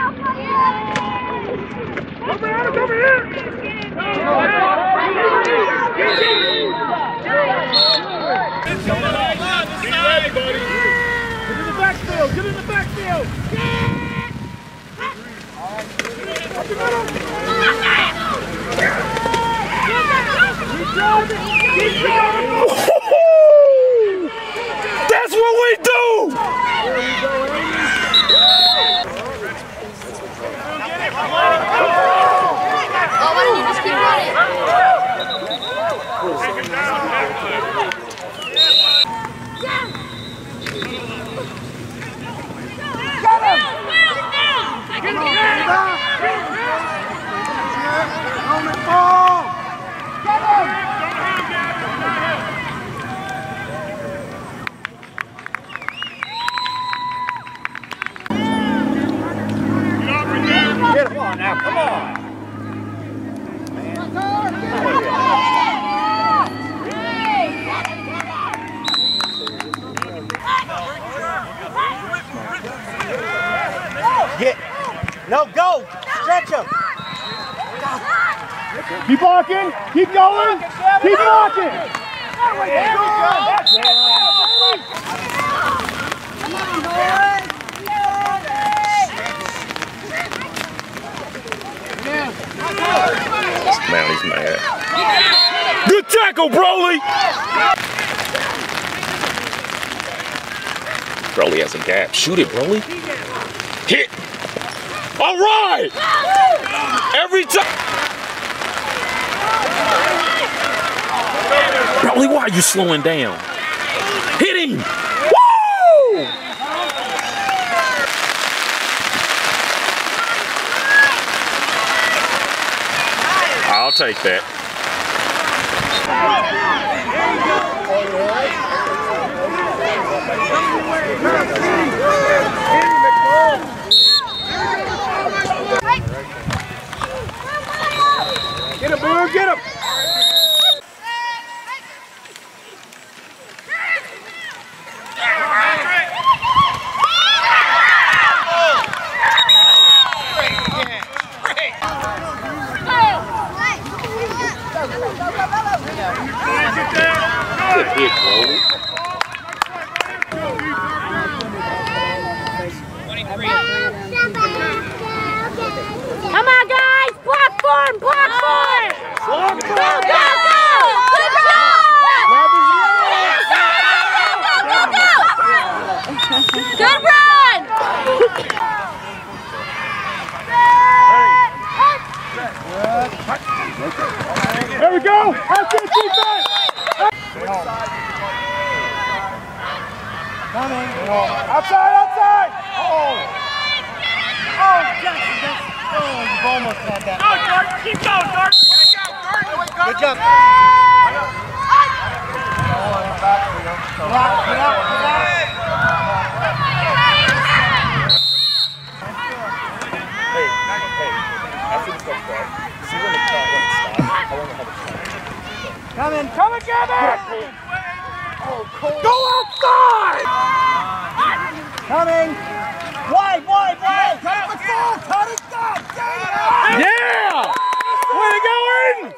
Over Adams, over here! Be ready, buddy. Get in the backfield, get in the backfield! Watch your middle! Keep driving! No, go! Stretch him! Keep blocking. Keep going! Keep blocking. There we go! Come on! Man, he's mad. Good tackle, Broly! Broly has a gap. Shoot it, Broly. Hit! All right. Every time. Probably why are you slowing down? Hit him. Woo! I'll take that. All right. Lou, get him! Good. There we go. That's it, defense. Coming. Outside, outside. Uh oh. Oh, Oh, you've almost had that. Go, Dart. Keep going, Dart. Good job, Dart. Good job. Come in, come and get it! Go outside! Coming! Wide, wide, wide! Cut it, cut cut it, cut it, cut it, cut it,